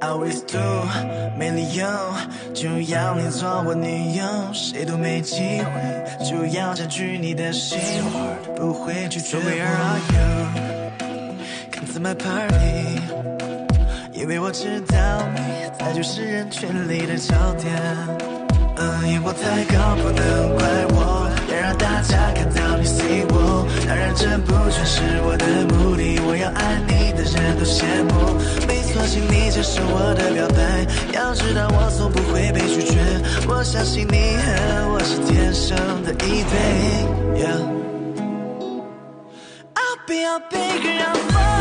I wish to meet you，就要你做我女友，谁都没机会，就要占据你的心。不会拒绝。Where are you？Come to my party，因为我知道你在就是人群里的焦点。嗯，眼光太高，不能怪我。的目的，我要爱你的人都羡慕。没错，请你接受我的表白，要知道我从不会被拒绝。我相信你和我是天生的一对。I'll be a big girl.